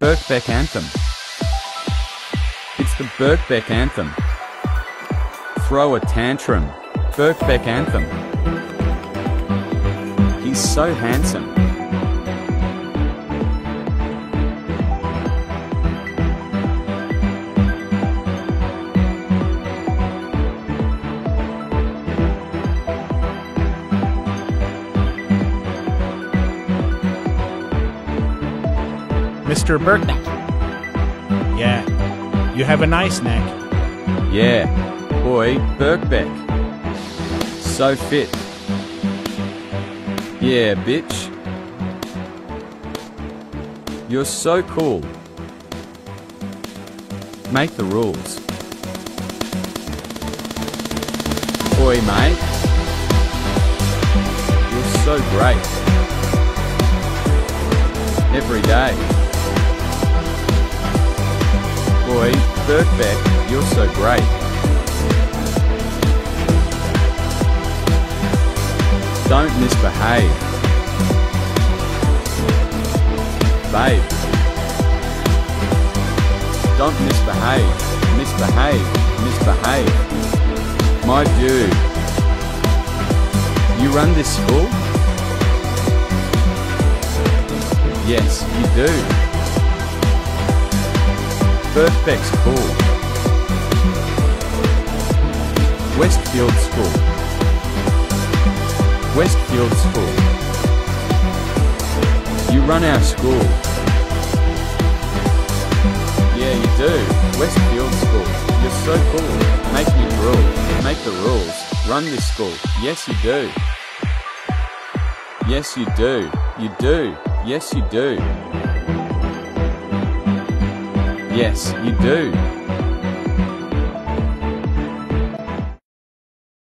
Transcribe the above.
Birkbeck Anthem. It's the Birkbeck Anthem. Throw a tantrum. Birkbeck Anthem. He's so handsome. Mr. Birkbeck. Yeah, you have a nice neck. Yeah, boy, Birkbeck. So fit. Yeah, bitch. You're so cool. Make the rules. Boy, mate. You're so great. Every day. Boy, Birkbeck, you're so great. Don't misbehave. Babe. Don't misbehave. Misbehave. Misbehave. My dude. You run this school? Yes, you do. Birkbeck's cool. Westfield School. Westfield School. You run our school. Yeah, you do. Westfield School. You're so cool. Make me drool. Make the rules. Run this school. Yes, you do. Yes, you do. You do. Yes, you do. Yes, you do.